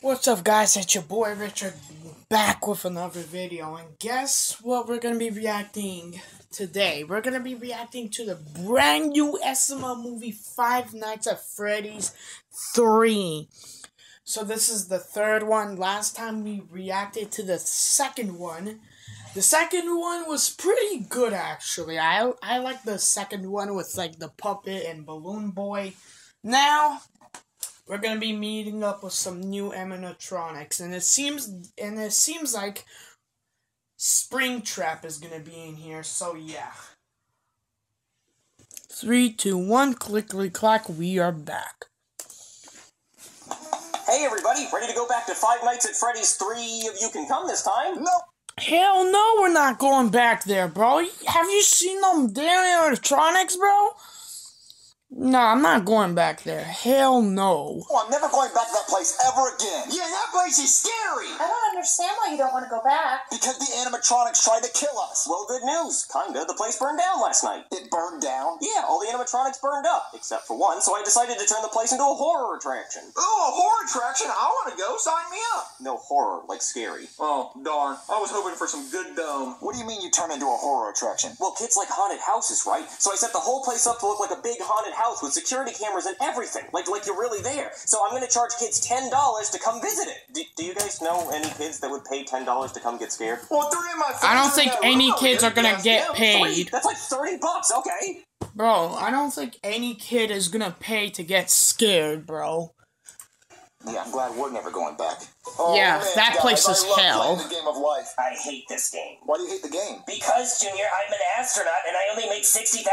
What's up guys, it's your boy Richard back with another video and guess what we're gonna be reacting today? We're gonna be reacting to the brand new SML movie Five Nights at Freddy's 3. So this is the third one. Last time we reacted to the second one. The second one was pretty good actually. I I like the second one with like the puppet and balloon boy. Now we're gonna be meeting up with some new animatronics, and it seems and it seems like Springtrap is gonna be in here. So yeah. Three, two, one, click, click, clack. We are back. Hey everybody, ready to go back to Five Nights at Freddy's 3 of You Can Come this time? No. Hell no, we're not going back there, bro. Have you seen them damn animatronics, bro? No, I'm not going back there. Hell no. Oh, I'm never going back to that place ever again. Yeah, that place is scary. I don't understand why you don't want to go back. Because the animatronics tried to kill us. Well, good news. Kinda. The place burned down last night. It burned down. Yeah, all the animatronics burned up, except for one, so I decided to turn the place into a horror attraction. Oh, a horror attraction. I want to go. Sign me up. No horror, like scary. Oh, darn. I was hoping for some good dome. What do you mean you turn into a horror attraction? Well, kids like haunted houses, right? So I set the whole place up to look like a big haunted house with security cameras and everything, like like you're really there. So I'm gonna charge kids ten dollars to come visit it. Do, do you guys know any kids that would pay ten dollars to come get scared? Well, three of my I don't think any row. kids are gonna Yes, get yeah. paid. That's like thirty bucks. Okay. Bro, I don't think any kid is gonna pay to get scared, bro. Yeah, I'm glad we're never going back. Oh, Yeah, man, that guys, place is hell. the game of life. I hate this game. Why do you hate the game? Because, Junior, I'm an astronaut and I only make $60,000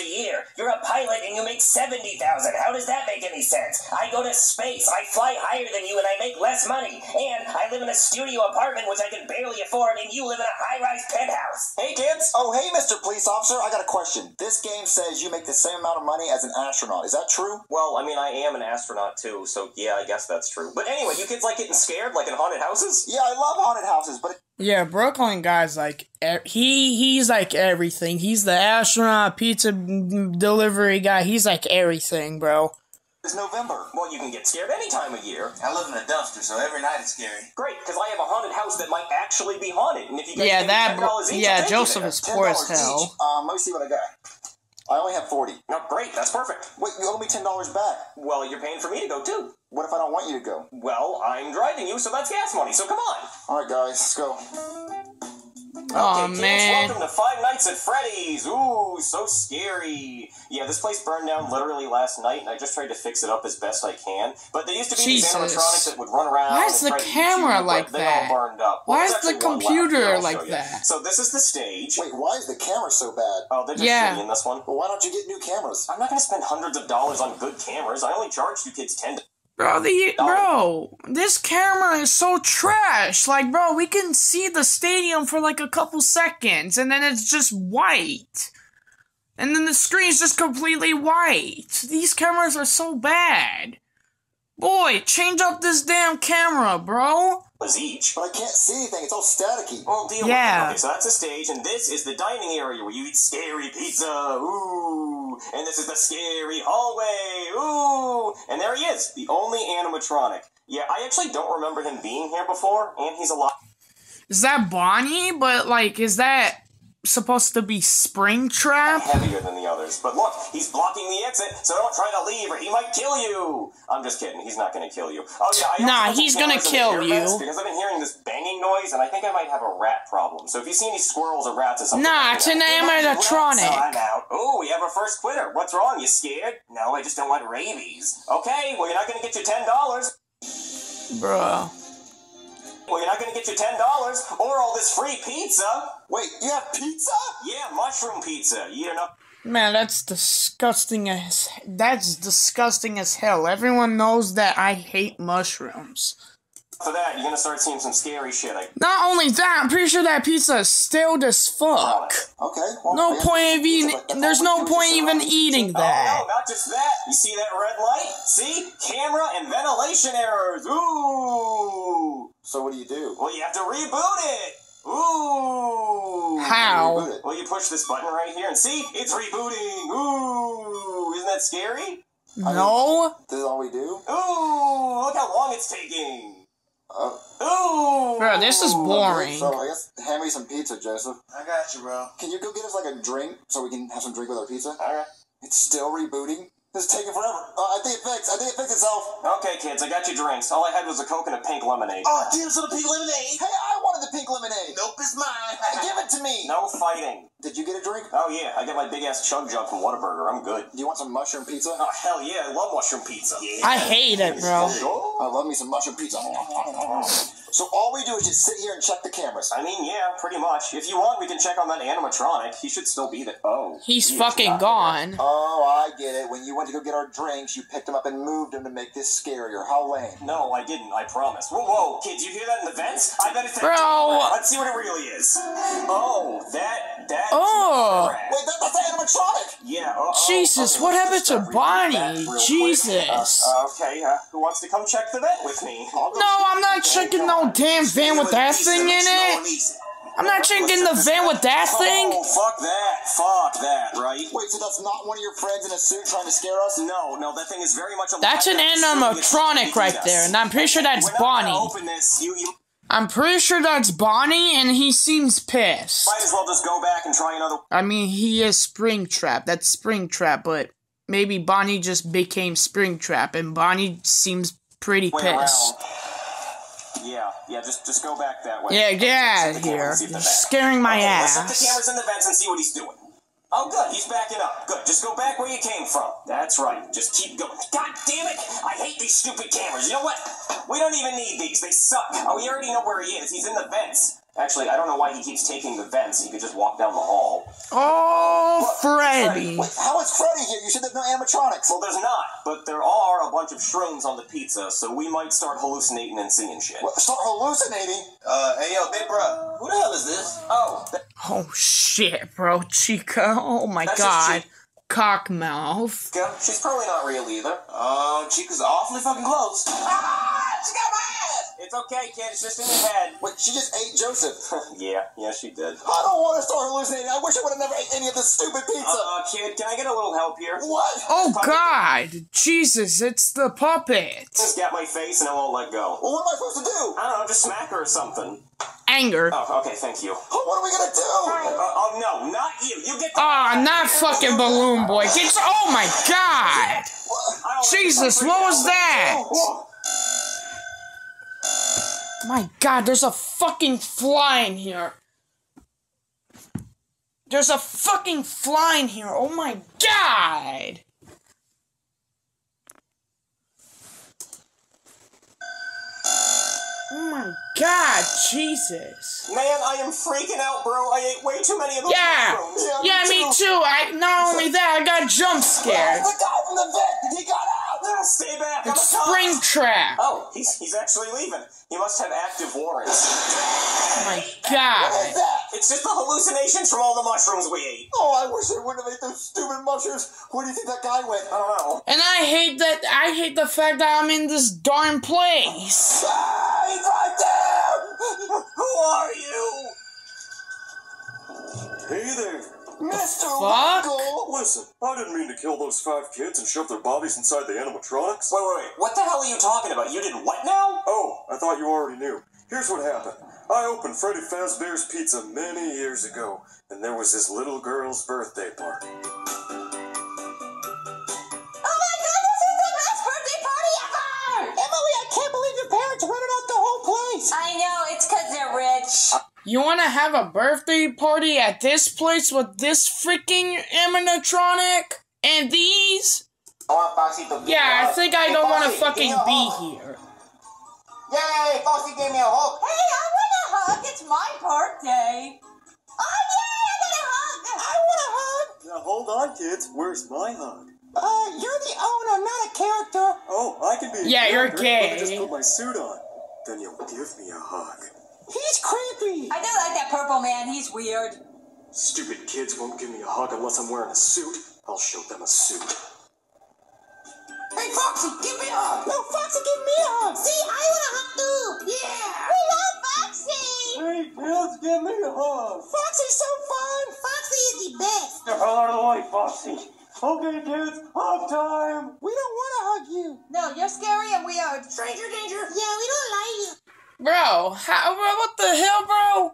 a year. You're a pilot and you make $70,000. How does that make any sense? I go to space, I fly higher than you, and I make less money. And I live in a studio apartment which I can barely afford, and you live in a high rise penthouse. Hey, kids. Oh, hey, Mr. Police Officer, I got a question. This game says you make the same amount of money as an astronaut. Is that true? Well, I mean, I am an astronaut too, so yeah, I guess that's true. But anyway, you kids like getting scared, like in haunted houses? Yeah, I love haunted houses, but Yeah, Brooklyn guy's like he he's like everything. He's the astronaut, pizza delivery guy. He's like everything, bro. it's November. Well, you can get scared any time of year. I live in a dumpster, so every night it's scary. Great, because I have a haunted house that might actually be haunted. And if you guys Yeah, that $10 each, I'll yeah, take you Joseph there. is poor as hell. Each. Um, let me see what I got. I only have 40. No, great, that's perfect. Wait, you owe me $10 back. Well, you're paying for me to go too. What if I don't want you to go? Well, I'm driving you, so that's gas money, so come on. Alright, guys, let's go. Oh okay, kids, man. welcome to Five Nights at Freddy's. Ooh, so scary. Yeah, this place burned down literally last night, and I just tried to fix it up as best I can. But there used to be Jesus. these animatronics that would run around. Why is the try to eat camera you, like but they that? all burned up. Why there's is the actually one left. computer like show you. that? So this is the stage. Wait, why is the camera so bad? Oh, they're just Yeah. in this one. Well, why don't you get new cameras? I'm not going to spend hundreds of dollars on good cameras. I only charged you kids ten. Bro, the bro, this camera is so trash. Like, bro, we can see the stadium for like a couple seconds, and then it's just white, and then the screen's just completely white. These cameras are so bad. Boy, change up this damn camera, bro. dollars each. But I can't see anything. It's all staticky. Well, deal Yeah. with it. Okay, so that's a stage, and this is the dining area where you eat scary pizza. Ooh. And this is the scary hallway. Ooh. And there he is, the only animatronic. Yeah, I actually don't remember him being here before, and he's alive. Is that Bonnie? But like, is that supposed to be Springtrap? heavier than the others. But look, he's blocking the exit, so don't try to leave or he might kill you. I'm just kidding. He's not going to kill you. Oh yeah, I Nah, he's in the kill you. Because I've been hearing this banging noise, and I think I might have a rat problem. So if you see any squirrels or rats or something, Nah, it's an might be rats, animatronic. So I'm out. Oh, we have our first quitter. What's wrong? You scared? No, I just don't want rabies. Okay, well you're not going to get your ten dollars. Bruh. Well, you're not going to get your ten dollars or all this free pizza. Wait, you have pizza? Yeah, mushroom pizza. You eat. Man, that's disgusting as that's disgusting as hell. Everyone knows that I hate mushrooms. For that, you're gonna start seeing some scary shit. I Not only that, I'm pretty sure that pizza is stale as fuck. Okay. Well, No yeah, point of eating. but There's no point even eating eat. Oh, that. no, not just that. You see that red light? See? Camera and ventilation errors. Ooh. So what do you do? Well, you have to reboot it. Ooh. How? Reboot it. Well, you push this button right here and see? It's rebooting. Ooh. Isn't that scary? No. This is all we do? Ooh. Look how long it's taking. Ooh! Bro, this is boring. So I guess hand me some pizza, Joseph. I got you, bro. Can you go get us like a drink so we can have some drink with our pizza? Alright. It's still rebooting. This is taking forever. Uh, I think it fixed. I think it fixed itself. Okay, kids, I got you drinks. All I had was a Coke and a pink lemonade. Oh, damn, so the pink lemonade. Hey, I wanted the pink lemonade. Nope, it's mine. Give it to me. No fighting. Did you get a drink? Oh yeah, I got my big ass chug jug from Whataburger. I'm good. Do you want some mushroom pizza? Oh hell yeah, I love mushroom pizza. Yeah. I hate it, bro. I love me some mushroom pizza. So all we do is just sit here and check the cameras. I mean, yeah, pretty much. If you want, we can check on that animatronic. He should still be there. Oh. He's he fucking not gone. Oh, I get it. When you went to go get our drinks, you picked him up and moved him to make this scarier. How lame. No, I didn't. I promise. Whoa, whoa, kids, you hear that in the vents? I bet it's a Bro. Let's see what it really is. Oh, that that. Oh. Wait, that, that's the animatronic! Yeah. uh, oh, Jesus, okay, what happened to uh, Bonnie? that real quick. Jesus. Uh, okay, uh, who wants to come check the vent with me? No, I'm not checking no damn van with that thing in it. I'm not checking the van with that thing. Oh, fuck that. Fuck that, right? Wait, so that's not one of your friends in a suit trying to scare us? No, no, that thing is very much a That's an animatronic right there, and I'm pretty sure that's We're not gonna Bonnie. Open this. You, you I'm pretty sure that's Bonnie, and he seems pissed. might as well just go back and try another. I mean, he is Springtrap. That's Springtrap, but maybe Bonnie just became Springtrap, and Bonnie seems pretty way around. pissed. Yeah, yeah, just just go back that way. Yeah, get out of Set the camera here. and see if You're scaring my okay, Let's set the ass. cameras in the vents and see what he's doing. Oh, good, he's backing up. Good, just go back where you came from. That's right. Just keep going. God damn it! I hate these stupid cameras. You know what? We don't even need these. They suck. Oh, we already know where he is. He's in the vents. Actually, I don't know why he keeps taking the vents. He could just walk down the hall. Oh, Freddy. Wait, how is Freddy here? You said there's no animatronics. Well, there's not, but there are a bunch of shrooms on the pizza, so we might start hallucinating and seeing shit. What, start hallucinating? Uh, hey, yo, big bro. Who the hell is this? Oh, Oh shit, bro, Chica. Oh my That's god. just Cockmouth. Chica, she's probably not real either. Um, Chica's awfully fucking close. Ah, she got my ass. It's okay, kid. It's just in your head. Wait, she just ate Joseph. yeah, yeah, she did. I don't want to start hallucinating. I wish I would have never ate any of this stupid pizza. Uh, kid, can I get a little help here? what? Oh god. Jesus, it's the puppet. Just get my face and I won't let go. Well, what am I supposed to do? I don't know, just smack her or something. Anger. Oh, okay, thank you. Oh, what are we gonna do? Uh, oh, no, not you. You get the. Ah, not fucking Balloon Boy. Get oh my god. I don't like Jesus, what was freak out. that? My god, there's a fucking fly in here. There's a fucking fly in here. Oh my god. Oh my god, Jesus. Man, I am freaking out, bro. I ate way too many of those Yeah. mushrooms. Yeah, yeah me too. I not only that, I got jump scared. The guy from the vet, he got out. Ah, Stay back. I'm It's a cop. trap. Oh, he's, he's actually leaving. He must have active warrants. Oh my What is god. that? It's just the hallucinations from all the mushrooms we ate. Oh, I wish I wouldn't have ate those stupid mushrooms. Where do you think that guy went? I don't know. And I hate that I hate the fact that I'm in this darn place. Ah, he's right there. Who are you? Hey there. Mr. fuck? Listen, I didn't mean to kill those five kids and shove their bodies inside the animatronics. Wait, wait, wait. What the hell are you talking about? You did what now? Oh, I thought you already knew. Here's what happened. I opened Freddy Fazbear's Pizza many years ago, and there was this little girl's birthday party. Oh my god, this is the best birthday party ever! Emily, I can't believe your parents rented out the whole place. I know, it's because they're rich. You want to have a birthday party at this place with this freaking animatronic and these? I want Foxy to be Yeah, I think I don't want to fucking give me a be here. Yay, Foxy gave me a hug. Hey, I want a hug. It's my birthday. Oh, yay, I got a hug. I want a hug. Now hold on, kids. Where's my hug? Uh, you're the owner, not a character. Oh, I can be. a Yeah, you're character. Let me just put my suit on. Then you'll give me a hug. He's creepy. I do like that purple man. He's weird. Stupid kids won't give me a hug unless I'm wearing a suit. I'll show them a suit. Hey, Foxy, give me a hug. No, Foxy, give me a hug. See, I want a hug too. Yeah. We love Foxy. Hey, kids, give me a hug. Foxy's so fun. Foxy is the best. The hell out of the way, Foxy. Okay, kids, hug time. We don't want to hug you. No, you're scary and we are stranger danger. Yeah, we don't like you. Bro, how, bro, what the hell, bro?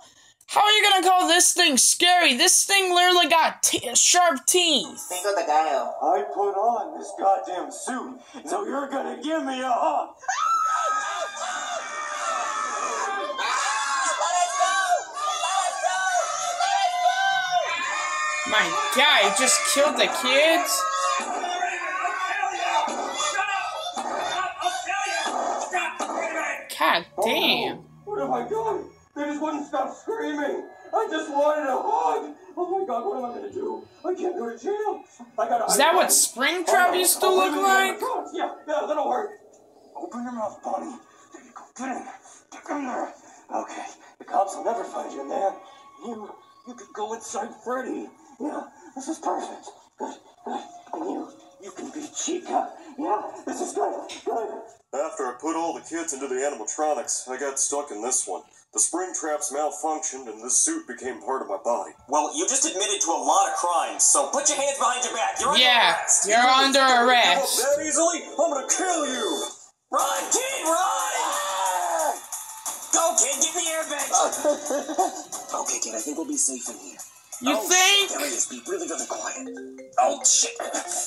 How are you gonna call this thing scary? This thing literally got t- sharp teeth. Tengo the gallo. I put on this goddamn suit, so you're gonna give me a hug. My God, he just killed the kids. God damn. Oh, what have I done? They just wouldn't stop screaming. I just wanted a hug. Oh my god, what am I gonna do? I can't go to jail. I gotta. Is that what Springtrap used to look like? Yeah, yeah, that'll work. Open your mouth, Bonnie. There you go. Get in. Get in there. Okay. The cops will never find you, man. You, you could go inside Freddy. Yeah, this is perfect. Good, good. And you, you can be Chica. Yeah, this is good. Good. After I put all the kids into the animatronics, I got stuck in this one. The spring traps malfunctioned, and this suit became part of my body. Well, you just admitted to a lot of crimes, so put your hands behind your back. You're under Yeah, arrest. you're under Give up arrest. that easily? I'm gonna kill you! Run, kid, run! Go, kid, get in the airbag. Okay, kid, I think we'll be safe in here. You oh, think? Shit, there he is. Be really, really quiet. Oh, shit.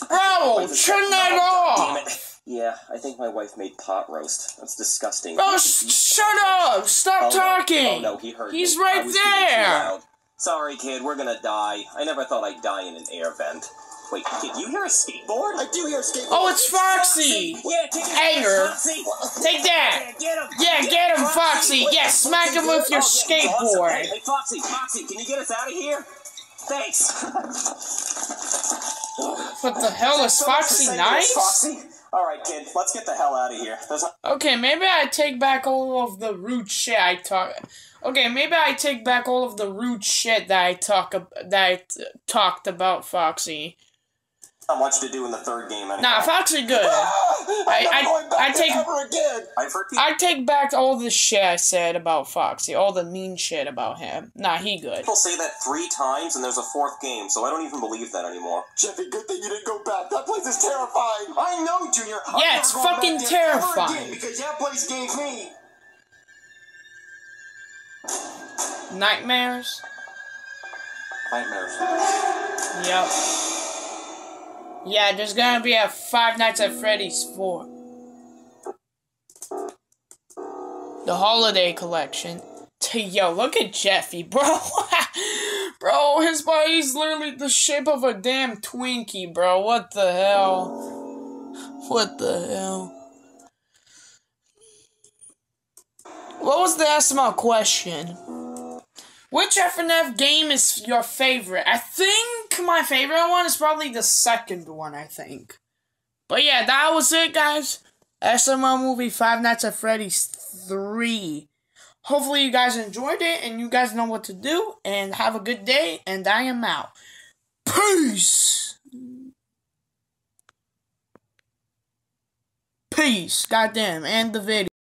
Bro, turn that oh, off. Damn it. Yeah, I think my wife made pot roast. That's disgusting. Bro, You sh- shut up. Stop Oh, no. talking. Oh, no, he heard He's me. right I was being too there. Sorry, kid, we're gonna die. I never thought I'd die in an air vent. Wait, kid, you hear a skateboard? I do hear a skateboard. Oh, it's Foxy. Yeah, take his Anger. Foxy. Take that. Yeah, get him. Yeah, get him, Foxy. Yeah, smack him with your Oh, yeah, awesome. skateboard. Hey, hey, Foxy, Foxy, can you get us out of here? Thanks. What the hell is So much for Foxy saving nice? Foxy. All right, kid, let's get the hell out of here. There's Okay, maybe I take back all of the rude shit I talk. Okay, maybe I take back all of the rude shit that I talk that I talked about Foxy. Not much to do in the third game anyway. Nah, Foxy good. I- I- going back I there take- ever again. I've heard people I take back all the shit I said about Foxy, all the mean shit about him. Nah, he good. People say that three times, and there's a fourth game, so I don't even believe that anymore. Jeffy, good thing you didn't go back. That place is terrifying. I know, Junior. I'm Yeah, it's fucking terrifying. Because that place gave me Nightmares. nightmares. Yep. Yeah, there's gonna be a Five Nights at Freddy's 4. The Holiday Collection. Yo, look at Jeffy, bro. bro, his body's literally the shape of a damn Twinkie, bro. What the hell? What the hell? What was the SML question? Which FNF game is your favorite? I think my favorite one is probably the second one, I think. But yeah, that was it, guys. SML movie Five Nights at Freddy's 3. Hopefully, you guys enjoyed it and you guys know what to do. And have a good day. And I am out. Peace. Peace. Goddamn. And the video.